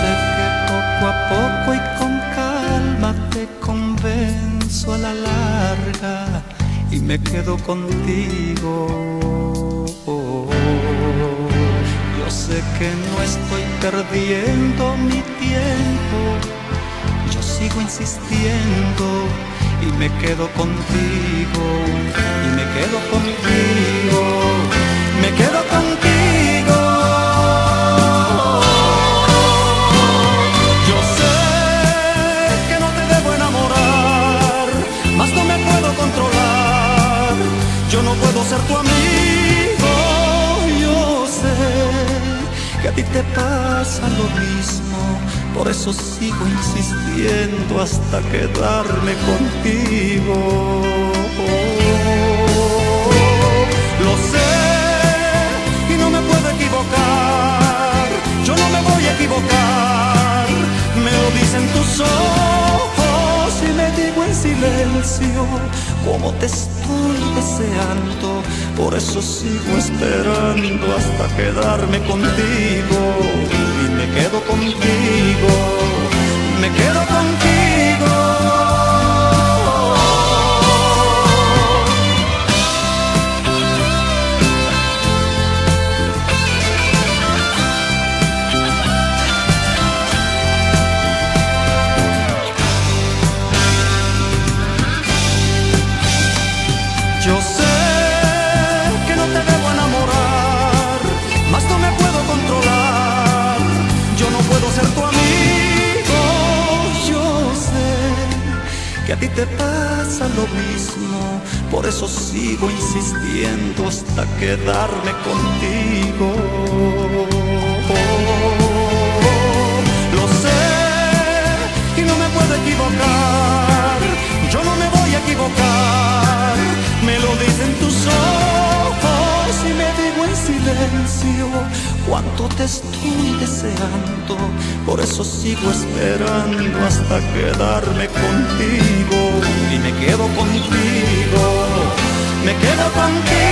Sé que poco a poco y con calma te convenzo a la larga y me quedo contigo. Yo sé que no estoy perdiendo mi tiempo, yo sigo insistiendo y me quedo contigo, y me quedo contigo. Yo no puedo ser tu amigo, yo sé que a ti te pasa lo mismo, por eso sigo insistiendo hasta quedarme contigo. Como te estoy deseando, por eso sigo esperando hasta quedarme contigo. Y me quedo contigo, que a ti te pasa lo mismo, por eso sigo insistiendo hasta quedarme contigo. Lo sé y no me puedo equivocar. Yo no me voy a equivocar. Me lo dicen tus ojos y me digo en silencio cuánto te estoy deseando. Por eso sigo esperando hasta quedarme contigo y me quedo contigo. Me quedo contigo.